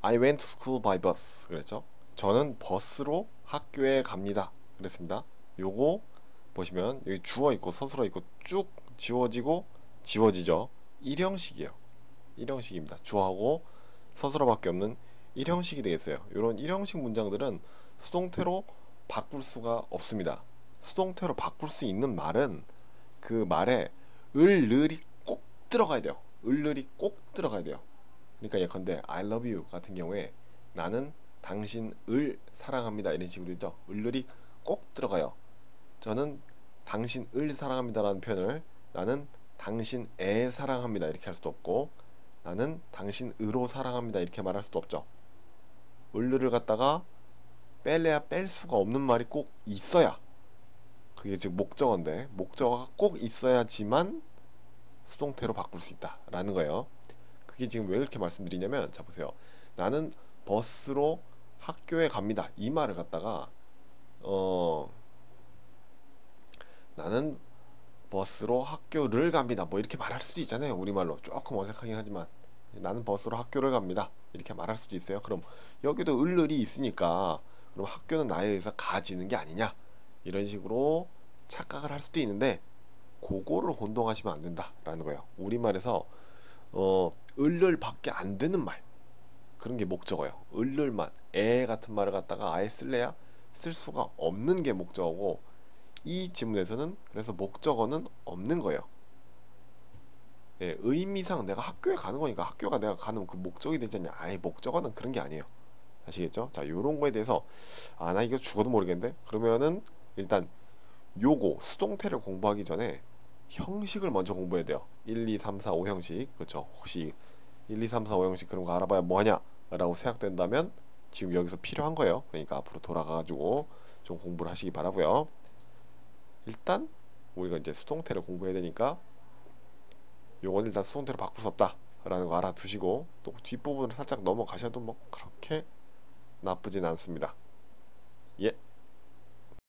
I went to school by bus 그랬죠. 저는 버스로 학교에 갑니다. 그랬습니다. 요거 보시면 여기 주어 있고 서술어 있고 쭉 지워지고 지워지죠. 일형식이에요. 일형식입니다. 주어하고 서술어밖에 없는 일형식이 되겠어요. 이런 일형식 문장들은 수동태로 바꿀 수가 없습니다. 수동태로 바꿀 수 있는 말은 그 말에 을, 을이 꼭 들어가야 돼요. 을, 을이 꼭 들어가야 돼요. 그러니까 예컨대 I love you 같은 경우에 나는 당신을 사랑합니다 이런 식으로 되죠. 을을이 꼭 들어가요. 저는 당신을 사랑합니다라는 표현을 나는 당신애 사랑합니다 이렇게 할 수도 없고 나는 당신으로 사랑합니다 이렇게 말할 수도 없죠. 을르를 갖다가 뺄래야 뺄 수가 없는 말이 꼭 있어야 그게 지금 목적어인데 목적어가 꼭 있어야지만 수동태로 바꿀 수 있다라는 거예요. 그게 지금 왜 이렇게 말씀드리냐면 자 보세요. 나는 버스로 학교에 갑니다. 이 말을 갖다가 어 나는 버스로 학교를 갑니다. 뭐 이렇게 말할 수도 있잖아요. 우리말로 조금 어색하긴 하지만 나는 버스로 학교를 갑니다. 이렇게 말할 수도 있어요. 그럼 여기도 을을이 있으니까 그럼 학교는 나에 의해서 가지는 게 아니냐 이런 식으로 착각을 할 수도 있는데 그거를 혼동하시면 안 된다라는 거예요. 우리말에서 어 을을밖에 안 되는 말 그런 게 목적어예요. 을을만 애 같은 말을 갖다가 아예 쓸래야 쓸 수가 없는 게 목적어고 이 지문에서는 그래서 목적어는 없는 거예요. 예, 의미상 내가 학교에 가는 거니까 학교가 내가 가는 그 목적이 않냐. 아예 목적어는 그런 게 아니에요. 아시겠죠? 자, 요런 거에 대해서 아, 나 이거 죽어도 모르겠는데? 그러면은 일단 요거 수동태를 공부하기 전에 형식을 먼저 공부해야 돼요. 1, 2, 3, 4, 5 형식. 그렇죠? 혹시 1, 2, 3, 4, 5 형식 그런 거 알아봐야 뭐하냐? 라고 생각된다면 지금 여기서 필요한 거예요. 그러니까 앞으로 돌아가가지고 좀 공부를 하시기 바라고요. 일단 우리가 이제 수동태를 공부해야 되니까 요건 일단 수동태로 바꿀 수 없다 라는 거 알아두시고 또 뒷부분을 살짝 넘어가셔도 뭐 그렇게 나쁘진 않습니다 예